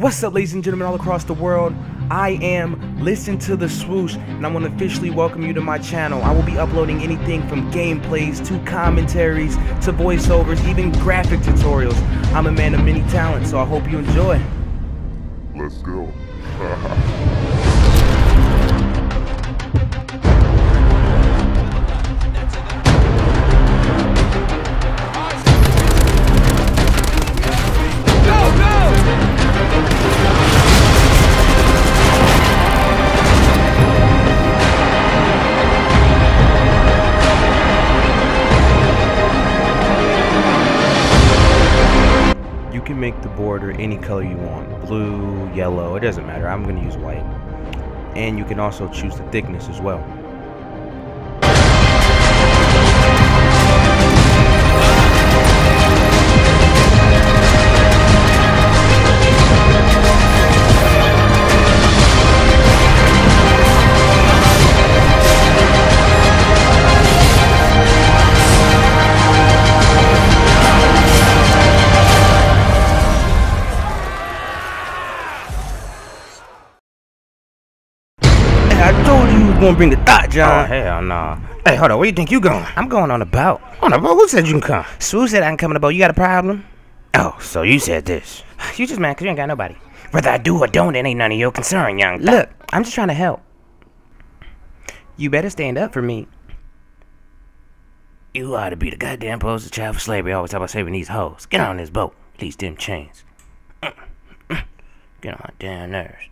What's up, ladies and gentlemen, all across the world? I am Listen to the Swoosh, and I want to officially welcome you to my channel. I will be uploading anything from gameplays to commentaries to voiceovers, even graphic tutorials. I'm a man of many talents, so I hope you enjoy. Let's go. can make the border any color you want blue, yellow, it doesn't matter. I'm going to use white. And you can also choose the thickness as well. I told you you was gonna bring the thought, John. Oh, hell no. Hey, hold on. Where you think you going? I'm going on a boat. On a boat? Who said you can come? Sue said I can come on a boat. You got a problem? Oh, so you said this. You just mad because you ain't got nobody. Whether I do or don't, it ain't none of your concern, young. Look, I'm just trying to help. You better stand up for me. You ought to be the goddamn poster child for slavery. Always talk about saving these hoes. Get on this boat. Release them chains. Get on my damn nerves.